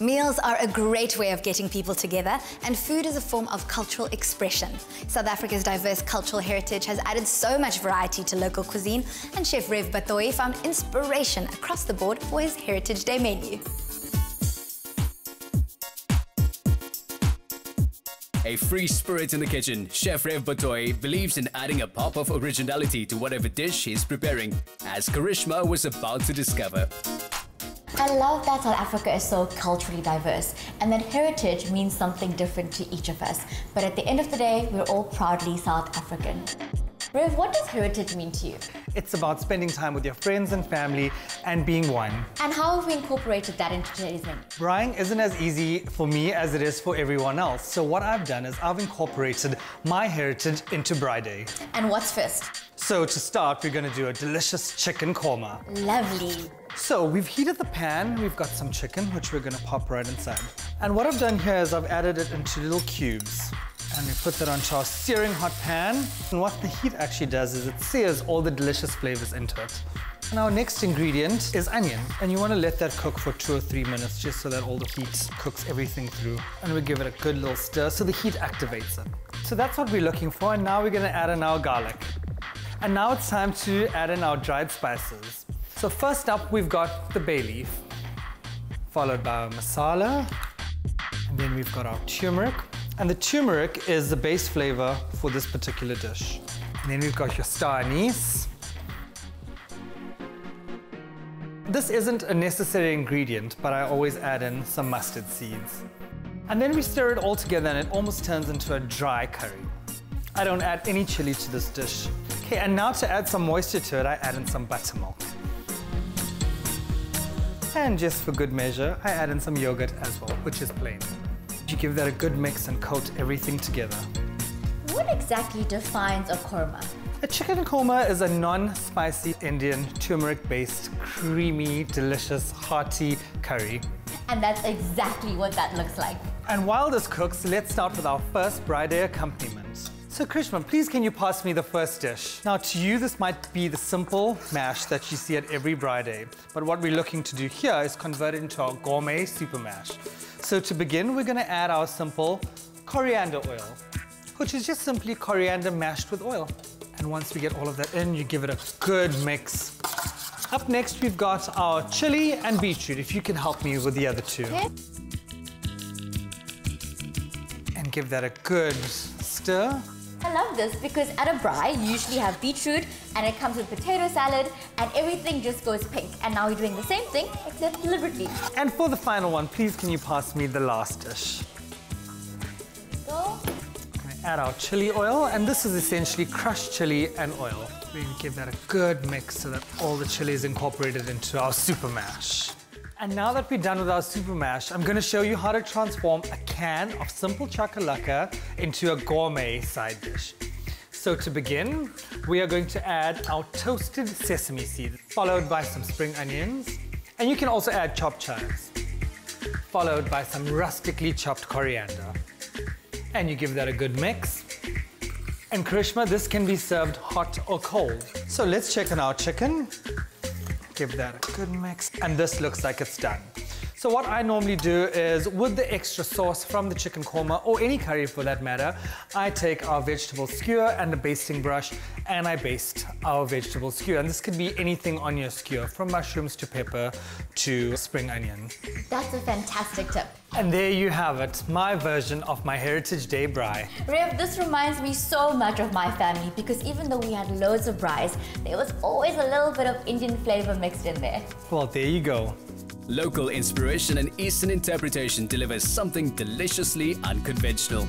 Meals are a great way of getting people together, and food is a form of cultural expression. South Africa's diverse cultural heritage has added so much variety to local cuisine, and Chef Rev Batohi found inspiration across the board for his Heritage Day menu. A free spirit in the kitchen, Chef Rev Batohi believes in adding a pop of originality to whatever dish he's preparing, as Karishma was about to discover. I love that South Africa is so culturally diverse and that heritage means something different to each of us. But at the end of the day, we're all proudly South African. Rev, what does heritage mean to you? It's about spending time with your friends and family and being one. And how have we incorporated that into today's menu? Braaiing isn't as easy for me as it is for everyone else. So what I've done is I've incorporated my heritage into Day. And what's first? So to start, we're going to do a delicious chicken korma. Lovely. So we've heated the pan, we've got some chicken, which we're gonna pop right inside. And what I've done here is I've added it into little cubes. And we put that onto our searing hot pan. And what the heat actually does is it sears all the delicious flavors into it. And our next ingredient is onion. And you wanna let that cook for two or three minutes just so that all the heat cooks everything through. And we give it a good little stir so the heat activates it. So that's what we're looking for. And now we're gonna add in our garlic. And now it's time to add in our dried spices. So first up, we've got the bay leaf, followed by our masala, and then we've got our turmeric. And the turmeric is the base flavor for this particular dish. And then we've got your star anise. This isn't a necessary ingredient, but I always add in some mustard seeds. And then we stir it all together and it almost turns into a dry curry. I don't add any chili to this dish. Okay, and now to add some moisture to it, I add in some buttermilk. And just for good measure, I add in some yogurt as well, which is plain. You give that a good mix and coat everything together. What exactly defines a korma? A chicken korma is a non-spicy Indian turmeric-based, creamy, delicious, hearty curry. And that's exactly what that looks like. And while this cooks, let's start with our first Braai Day accompaniment. So Karishma, please can you pass me the first dish? Now to you, this might be the simple mash that you see at every Braai Day. But what we're looking to do here is convert it into our gourmet super mash. So to begin, we're gonna add our simple coriander oil, which is just simply coriander mashed with oil. And once we get all of that in, you give it a good mix. Up next, we've got our chili and beetroot, if you can help me with the other two. Okay. And give that a good stir. I love this because at a braai, you usually have beetroot and it comes with potato salad and everything just goes pink. And now we're doing the same thing, except deliberately. And for the final one, please can you pass me the last dish? So, add our chili oil, and this is essentially crushed chili and oil. We give that a good mix so that all the chili is incorporated into our super mash. And now that we're done with our super mash, I'm gonna show you how to transform a can of simple chakalaka into a gourmet side dish. So to begin, we are going to add our toasted sesame seeds, followed by some spring onions. And you can also add chopped chives, followed by some rustically chopped coriander. And you give that a good mix. And Karishma, this can be served hot or cold. So let's check on our chicken. Give that a good mix. And this looks like it's done. So what I normally do is with the extra sauce from the chicken korma or any curry for that matter, I take our vegetable skewer and a basting brush and I baste our vegetable skewer. And this could be anything on your skewer from mushrooms to pepper to spring onion. That's a fantastic tip. And there you have it, my version of my Heritage Day braai. Rev, this reminds me so much of my family because even though we had loads of braais, there was always a little bit of Indian flavor mixed in there. Well, there you go. Local inspiration and Eastern interpretation delivers something deliciously unconventional.